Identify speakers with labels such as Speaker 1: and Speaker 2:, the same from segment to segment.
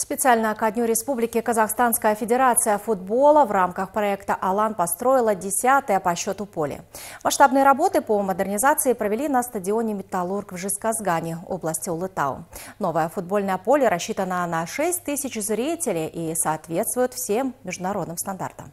Speaker 1: Специально ко Дню Республики Казахстанская Федерация футбола в рамках проекта «Алан» построила десятое по счету поле. Масштабные работы по модернизации провели на стадионе «Металлург» в Жисказгане, области Улытау. Новое футбольное поле рассчитано на 6 тысяч зрителей и соответствует всем международным стандартам.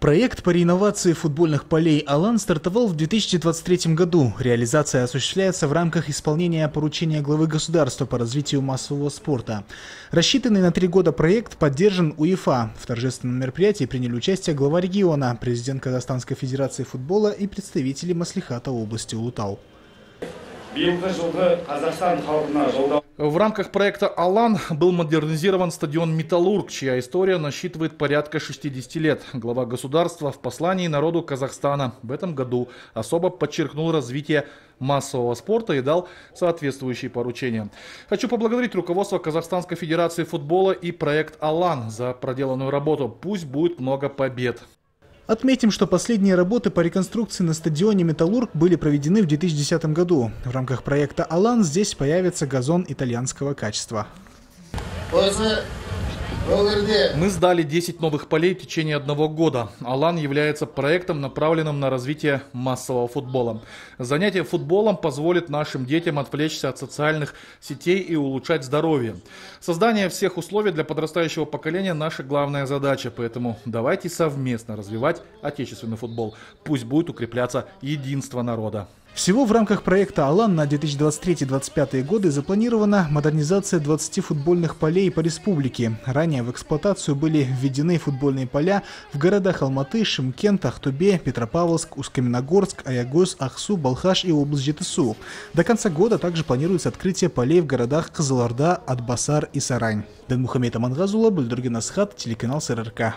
Speaker 2: Проект по реинновации футбольных полей «Алан» стартовал в 2023 году. Реализация осуществляется в рамках исполнения поручения главы государства по развитию массового спорта. Рассчитанный на три года проект поддержан УЕФА. В торжественном мероприятии приняли участие глава региона, президент Казахстанской Федерации футбола и представители Маслихата области
Speaker 3: В рамках проекта «Алан» был модернизирован стадион «Металлург», чья история насчитывает порядка 60 лет. Глава государства в послании народу Казахстана в этом году особо подчеркнул развитие массового спорта и дал соответствующие поручения. Хочу поблагодарить руководство Казахстанской Федерации футбола и проект «Алан» за проделанную работу. Пусть будет много побед.
Speaker 2: Отметим, что последние работы по реконструкции на стадионе «Металлург» были проведены в 2010 году. В рамках проекта «Алан» здесь появится газон итальянского качества.
Speaker 3: Мы сдали 10 новых полей в течение одного года. «Алан» является проектом, направленным на развитие массового футбола. Занятие футболом позволит нашим детям отвлечься от социальных сетей и улучшать здоровье. Создание всех условий для подрастающего поколения – наша главная задача, поэтому давайте совместно развивать отечественный футбол. Пусть будет укрепляться единство народа.
Speaker 2: Всего в рамках проекта «Алан» на 2023-2025 годы запланирована модернизация 20 футбольных полей по республике. Ранее в эксплуатацию были введены футбольные поля в городах Алматы, Шимкент, Ахтубе, Петропавловск, Ускаменогорск, Аягоз, Ахсу, Балхаш и область Жетысу. До конца года также планируется открытие полей в городах Кызылорда, Атбасар и Сарань. Дэн Мухаммед Амангазула, Бульдурген Асхат, телеканал СРРК.